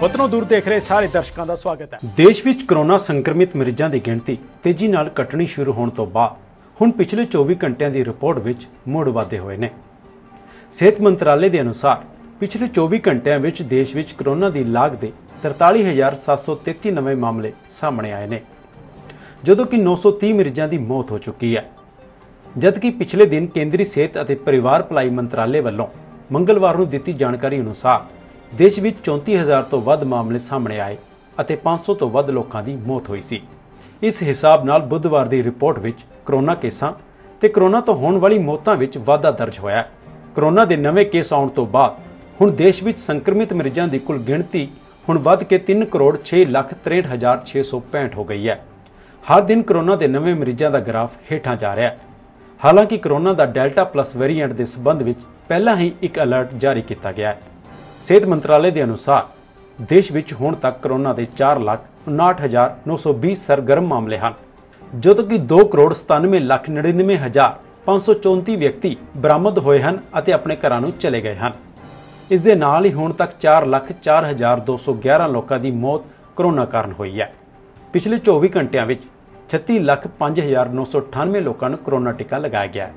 ਵਤਨੋਂ ਦੂਰ ਦੇਖ ਰਹੇ ਸਾਰੇ ਦਰਸ਼ਕਾਂ ਦਾ ਸਵਾਗਤ ਹੈ। ਦੇਸ਼ ਵਿੱਚ ਕਰੋਨਾ ਸੰਕਰਮਿਤ ਮਰੀਜ਼ਾਂ ਦੀ ਗਿਣਤੀ ਤੇਜ਼ੀ ਨਾਲ ਘਟਣੀ ਸ਼ੁਰੂ ਹੋਣ ਤੋਂ ਬਾਅਦ ਹੁਣ ਪਿਛਲੇ 24 ਘੰਟਿਆਂ ਦੀ ਰਿਪੋਰਟ ਵਿੱਚ ਮੁੜ ਵਾਧੇ ਹੋਏ ਨੇ। ਸਿਹਤ ਮੰਤਰਾਲੇ ਦੇ ਅਨੁਸਾਰ ਪਿਛਲੇ 24 ਘੰਟਿਆਂ ਵਿੱਚ ਦੇਸ਼ ਵਿੱਚ ਕਰੋਨਾ ਦੀ ਲਾਗ ਦੇ 43733 ਨਵੇਂ ਮਾਮਲੇ ਸਾਹਮਣੇ ਆਏ ਨੇ। ਜਦੋਂ ਕਿ 930 ਮਰੀਜ਼ਾਂ ਦੀ ਮੌਤ ਹੋ ਚੁੱਕੀ ਹੈ। ਜਦਕਿ ਪਿਛਲੇ ਦਿਨ ਕੇਂਦਰੀ ਸਿਹਤ ਅਤੇ ਪਰਿਵਾਰ ਭਲਾਈ ਮੰਤਰਾਲੇ ਵੱਲੋਂ ਮੰਗਲਵਾਰ ਨੂੰ ਦਿੱਤੀ ਜਾਣਕਾਰੀ ਅਨੁਸਾਰ ਦੇਸ਼ ਵਿੱਚ 34000 ਤੋਂ ਵੱਧ ਮਾਮਲੇ ਸਾਹਮਣੇ ਆਏ ਅਤੇ 500 ਤੋਂ ਵੱਧ ਲੋਕਾਂ ਦੀ ਮੌਤ ਹੋਈ ਸੀ। ਇਸ ਹਿਸਾਬ ਨਾਲ ਬੁੱਧਵਾਰ ਦੀ ਰਿਪੋਰਟ ਵਿੱਚ ਕਰੋਨਾ ਕੇਸਾਂ ਤੇ ਕਰੋਨਾ ਤੋਂ ਹੋਣ ਵਾਲੀ ਮੌਤਾਂ ਵਿੱਚ ਵਾਧਾ ਦਰਜ ਹੋਇਆ ਕਰੋਨਾ ਦੇ ਨਵੇਂ ਕੇਸ ਆਉਣ ਤੋਂ ਬਾਅਦ ਹੁਣ ਦੇਸ਼ ਵਿੱਚ ਸੰਕਰਮਿਤ ਮਰੀਜ਼ਾਂ ਦੀ ਕੁੱਲ ਗਿਣਤੀ ਹੁਣ ਵੱਧ ਕੇ 3 ਕਰੋੜ 6 ਲੱਖ 63665 ਹੋ ਗਈ ਹੈ। ਹਰ ਦਿਨ ਕਰੋਨਾ ਦੇ ਨਵੇਂ ਮਰੀਜ਼ਾਂ ਦਾ ਗ੍ਰਾਫ ਹੇਠਾਂ ਜਾ ਰਿਹਾ ਹੈ। ਹਾਲਾਂਕਿ ਕਰੋਨਾ ਦਾ ਡੈਲਟਾ ਪਲੱਸ ਵੇਰੀਐਂਟ ਦੇ ਸਬੰਧ ਵਿੱਚ ਪਹਿਲਾਂ ਹੀ ਇੱਕ ਅਲਰਟ ਜਾਰੀ ਕੀਤਾ ਗਿਆ ਹੈ। ਸਿਹਤ ਮੰਤਰਾਲੇ ਦੇ ਅਨੁਸਾਰ ਦੇਸ਼ ਵਿੱਚ ਹੁਣ ਤੱਕ ਕਰੋਨਾ ਦੇ 4,59,920 ਸਰਗਰਮ ਮਾਮਲੇ ਹਨ ਜਦੋਂ ਕਿ 2 ਕਰੋੜ 97 ਲੱਖ 99 ਹਜ਼ਾਰ 534 ਵਿਅਕਤੀ ਬਰਾਮਦ ਹੋਏ ਹਨ ਅਤੇ ਆਪਣੇ ਘਰਾਂ ਨੂੰ ਚਲੇ ਗਏ ਹਨ। ਇਸ ਦੇ ਨਾਲ ਹੀ ਹੁਣ ਤੱਕ 4 ਲੱਖ 4211 ਲੋਕਾਂ ਦੀ ਮੌਤ ਕਰੋਨਾ ਕਾਰਨ ਹੋਈ ਹੈ। ਪਿਛਲੇ 24 ਘੰਟਿਆਂ ਵਿੱਚ 36 ਲੱਖ 5998 ਲੋਕਾਂ ਨੂੰ ਕਰੋਨਾ ਟੀਕਾ ਲਗਾਇਆ ਗਿਆ ਹੈ।